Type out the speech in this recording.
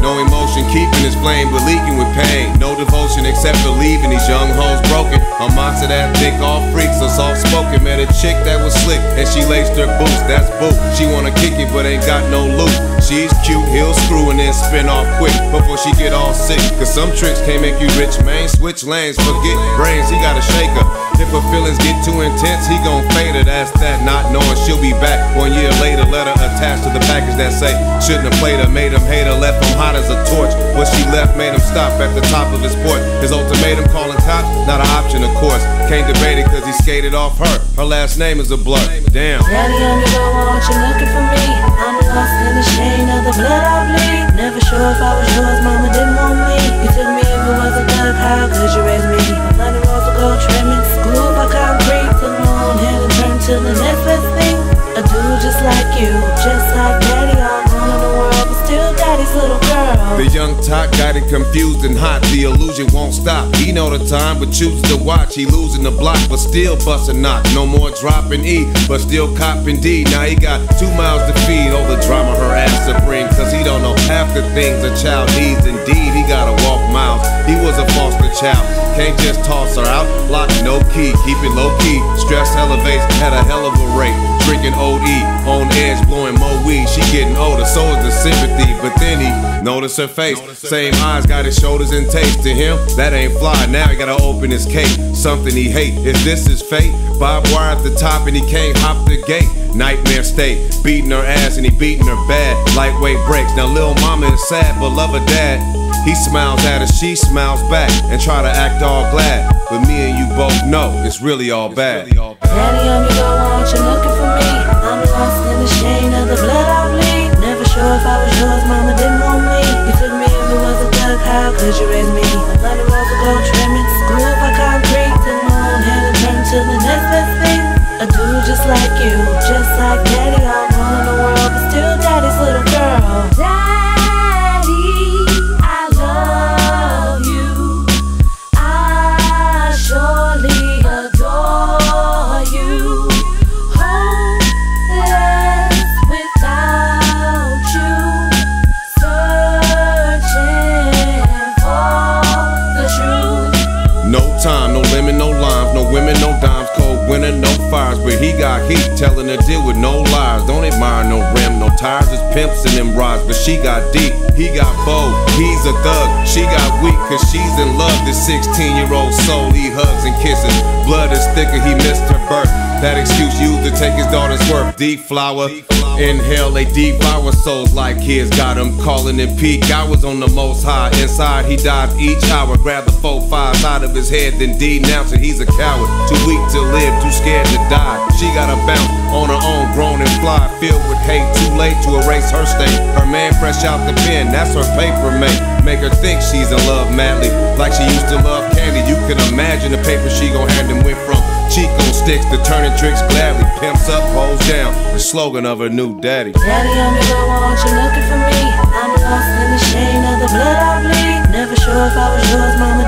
No emotion keeping his flame, but leaking with pain. No devotion except for leaving these young hoes broken. A monster that think all freaks are soft spoken. Met a chick that was slick and she laced her boots. That's boot. She wanna kick it but ain't got no loot. She's cute, he'll screw and then spin off quick before she get all sick. Cause some tricks can't make you rich, man. Switch lanes, forget brains, he got a shaker. Feelings get too intense, he gon' fade her. That's that, not knowing she'll be back one year later. Letter attached to the package that say shouldn't have played her, made him hate her, left him hot as a torch. What she left made him stop at the top of his porch. His ultimatum calling cops, not an option, of course. Can't debate it cause he skated off her. Her last name is a blood. Damn. Daddy, I'm you looking for me? I'm lost in the shade of the blood I bleed. Never sure if I was yours, mama didn't want me. You took me if it was a thug, how could you top got it confused and hot. The illusion won't stop. He know the time, but chooses to watch. He losing the block, but still busting knock. No more dropping E, but still copping D. Now he got two miles to feed. All the drama her ass to bring, cause he don't know half the things a child needs. Indeed, he gotta walk miles. He was a foster child. Can't just toss her out. Lock no key, keep it low key. Stress elevates at a hell of a rate. Drinking OD, on edge, blowing more weed. She getting older, so is the sympathy. But then he notice her face. Same eyes, got his shoulders and taste. To him, that ain't fly. Now he gotta open his cake. Something he hate. Is this his fate? Bob wire at the top and he can't hop the gate. Nightmare state, beating her ass and he beating her bad. Lightweight breaks. Now lil mama is sad, but love her dad. He smiles at her, she smiles back, and try to act all glad. But me and you both know it's really all bad. Daddy, I'm your girl, what you looking for me? I'm lost in the shade of the blood I bleed. Never sure if I was yours, mama didn't want me. You took me if it was a thug, how could you raise me? Money rolls of gold trimming, school by concrete. Took my own hand and turned to the next best thing. A dude just like you, just like daddy, all gone in the world, but still daddy's little girl. But he got heat, telling her deal with no lies. Don't admire no rim, no tires, it's pimps and them rides. But she got deep, he got bold, he's a thug. She got weak, cause she's in love. This 16 year old soul, he hugs and kisses. Blood is thicker, he missed her birth. That excuse used to take his daughter's worth. Deep flower, inhale, they devour souls like kids. Got him calling it peak. I was on the most high. Inside, he dives each hour. Grab the four fives out of his head, then denounce it. He's a coward. Too weak to live, too scared to die. She got a bounce on her own, grown and fly. Filled with hate, too late to erase her state. Her man fresh out the pen, that's her paper mate. Make her think she's in love madly, like she used to love candy. You can imagine the paper she gon' hand him went from Chico sticks to turning tricks gladly. Pimps up, hoes down. The slogan of her new daddy. Daddy, I'm girl, what you looking for me? I'm lost in the shade of the blood I bleed. Never sure if I was yours, mama